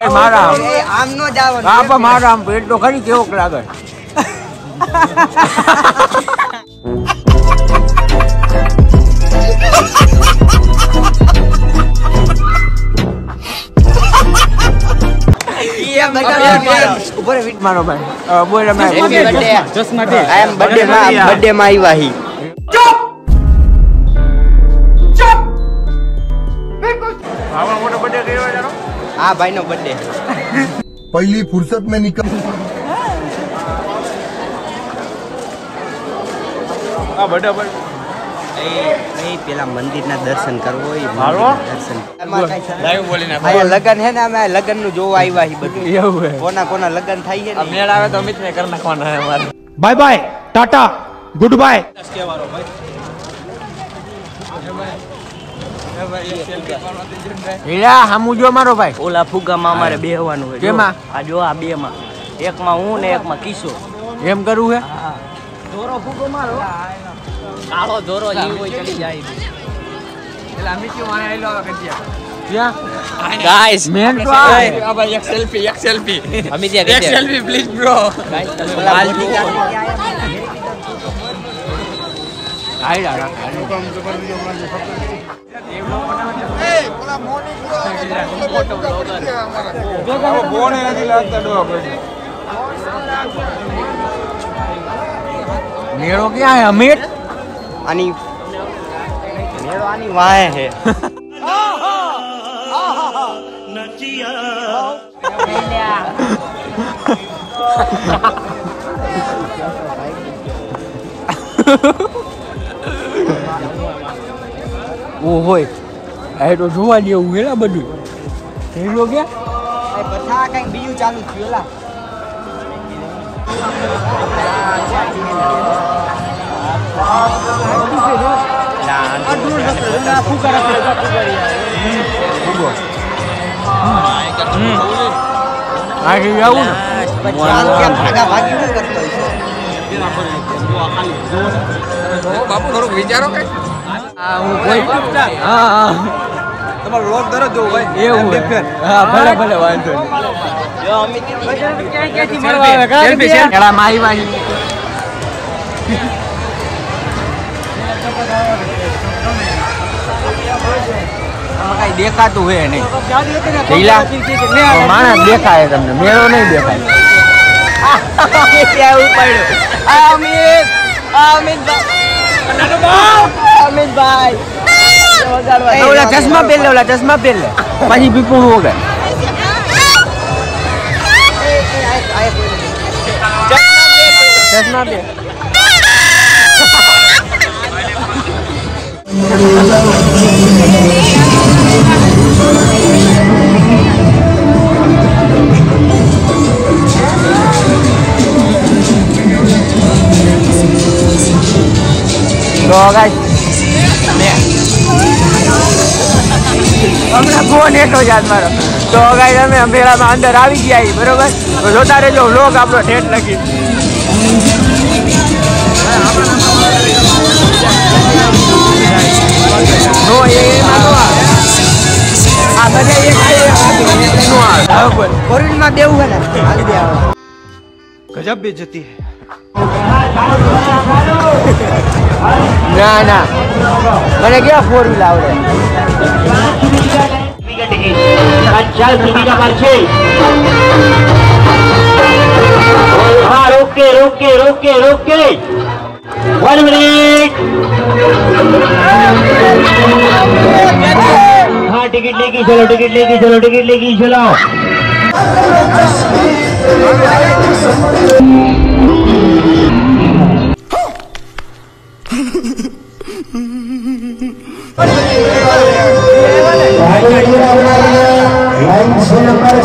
મારા આમ. આમ નો મારા આમ પેટ તો ખરી કેવોક લાગે. ઉપર વીટ મારો. ભાઈ. બોલ અમે happy birthday I am birthday માં બર્થડે માં આવ્યા હી. આ ભાઈનો બર્થડે પહેલી ફુરસત મેં નીકળ પેલા મંદિર ના દર્શન. કરવો લગન હે ને અમે લગન જોવા આવ્યા બધું. કોના કોના લગન થાય છે મેળ આવે તો અમિત ને કરી bye bye tata good bye. હીરા હામું જો મારો ભાઈ. ઓલા ફુગામાં અમારે બેહવાનું હોય. કેમાં? આ જો આ બે માં એકમાં હું ને એકમાં કિશો એમ કરવું હે? દોરો ફુગો મારો. કાળો દોરો ઈ હોય ચડી જાય એટલે અમિત કે વાણે આયલો આવે કજિયા ગાઈસ મેન તો આ ભાઈ એક સેલ્ફી એક સેલ્ફી અમે ત્યાં એક સેલ્ફી પ્લીઝ બ્રો આયલા રાખ આયલા. મેળો ક્યાં હે અમિત આની મેળો આની વાય હે. ઓ હોય આ તો જોવા જેવું હે ને બધું મેળો ક્યાં એ બધા કંઈક બીજું ચાલુ થયું લા આથી જવું ને પછી આમ કેમ ભાગા ભાગી શું કરતો હશે આ હું કોઈ હા હા તમારો લોક દરજ જોવું ભાઈ એવું હે. હા ભલે ભલે વાંધો નહીં. અમિત માહી આમાં કઈ દેખાતું હોય નહીં. માણસ દેખાય તમને. મેળો નહીં દેખાય. અમિત પડ્યું અમિત ભાઈ અમિતભાઈ. અમિતભાઈ. ઓલા ચશ્મા પહેર લે ઓલા ચશ્મા પહેર લે પછી પીપું વગર ચશ્મા પહેર તો guys, હમણાં ફોન એટલો જ હાથ મારો તો અગાઈ અમે અંધેરામાં અંદર આવી ગયા બરોબર? જોતા રહેજો લોક આપણો ઠેઠ લખી. આ બધા એક કોરિડમાં ના ના મને ક્યાં ફોર વ્હીલ આવડે? हाँ रोक के रोक के रोक के रोक के वन मिनट हाँ टिकट लेगी चलो टिकट लेगी चलो टिकट लेगी चलो लड़की वाला शो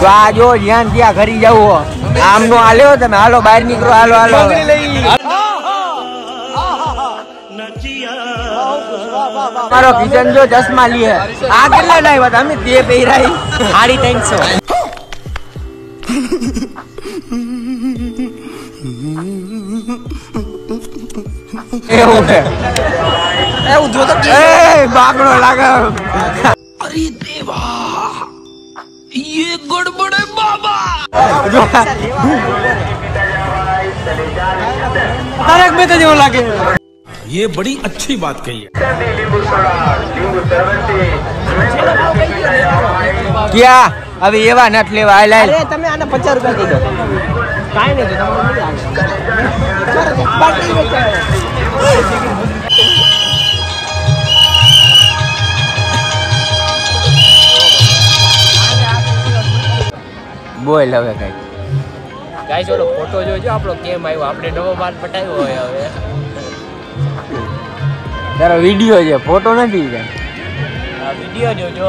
આ આ નો જો, જ્યાં ત્યાં ઘરી જવું આમનો હાલ્યો તમે. હાલો, બહાર નીકળો. હાલો હાલો. મારો કિચન જો ચશ્મા લે આ કેટલા લાવ્યા તમે તે પહેરાઈ સાડી ત્રણસો. એવું છે? એવું જો તો એ બાકડો લાગે. તારક મહેતા જેવો લાગે. ये बड़ी अच्छी बात कही है ક્યાં હવે એવા નટ લેવા હાલ હાલ અરે તમે આને પચાસ રૂપિયા દઈ દો કાંઈ નહીં તો તમને પાર્ટી વેચાય. બોલ હવે કઈ ગાઈસ ઓલો ફોટો જોજો આપણો કેમ આવ્યો આપણે નવો માલ પટાવ્યો હોય હવે તારો વીડિયો છે ફોટો નથી કે? આ વીડિયો જોજો.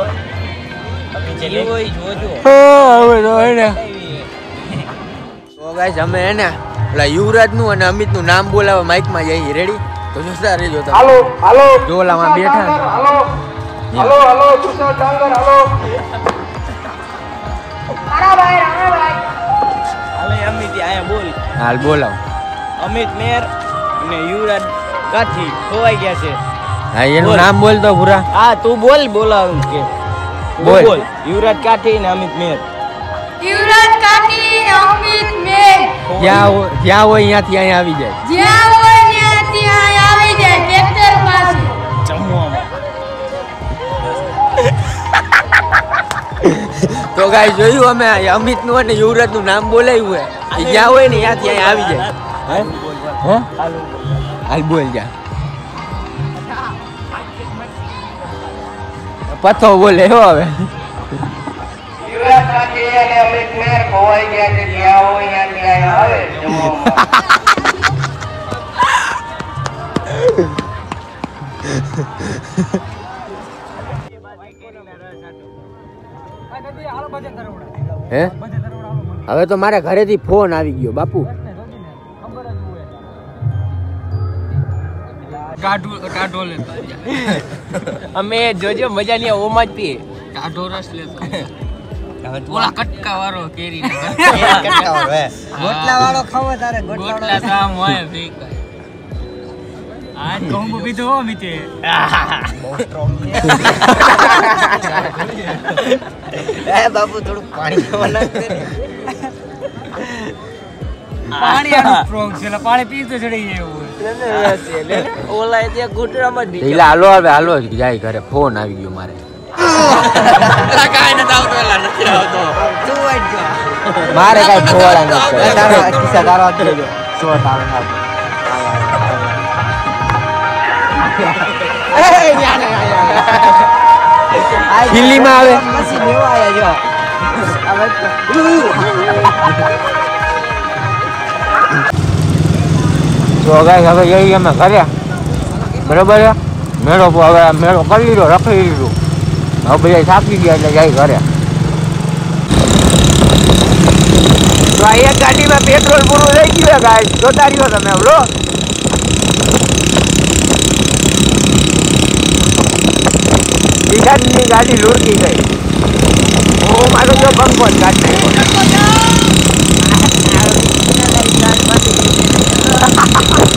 અમે જે હોય જોજો. હવે તો એને તો ગાઈસ અમે એને ઓલા યુવરાજનું અને અમિતનું નામ બોલાવવા માઇકમાં જઈએ. રેડી તો જોતા રહેજો તમે. હાલો બેઠા. હાલે. અમિત આયા બોલ. હાલ બોલાવ. અમિત મેર અને યુવરાજ કાઠી ખોવાઈ ગયા છે. હા એનું નામ બોલ તો પૂરા હા તું બોલ બોલાવ કે. બોલ. બોલ. યુવરાજ કાઠી ને અમિત મેર. યુવરાજ કાકી અમિત મેર. જ્યાં જ્યાં હોય ત્યાંથી અહીં આવી જાય. જ્યાં હોય અહીંયાથી અહીં આવી જાય. ટ્રેક્ટર પાસે. જમવામાં. તો ગાઈ જોયું અમે અમિતનું અને યુવરાજનું નામ બોલાવ્યું હોય. જ્યાં હોય ને ત્યાંથી અહીં આવી જાય. હે? હાલ બોલ જા. પથ્થો બોલે એવો હવે હે? હવે તો મારા ઘરેથી ફોન આવી ગયો બાપુ. અમે જોજો મજા આવે, ઓમાં જ પીએ. ઓલા કટકા વાળો કેરી ગોટલા વાળો ખાવો તારે ગોટલા સામ હોય ભીખ આજ કહું પીધું હો મિતે. એ બાપુ થોડું પાણી ને. પાણી આનું સ્ટ્રોંગ છે એટલે પાણી પીતો ચડી જાય એવું હોય. ઓલા ત્યાં ઘૂંટણામાં જ એટલે હાલો હવે હાલો જાય ઘરે. ફોન આવી ગયો મારે. મારે કઈ ખોવાડા નથી તારો કિસ્સા તારો જ લેજો સો તારો દિલ્હીમાં આવે. પછી લેવા આવ્યા. તો ગાય હવે જઈએ અમે ઘરે. બરોબર મેળો હવે મેળો કરી લીધો, રખડી લીધું. હવે બધા થાકી ગયા એટલે જાય ઘરે. તો એક ગાડીમાં પેટ્રોલ પૂરું થઈ ગયું ગાય જોતા રહ્યો તમે હલો બીજાની ગાડી લૂરકી ગઈ. હું મારો જો બંધ બંધ નાખ્યો Ha ha ha!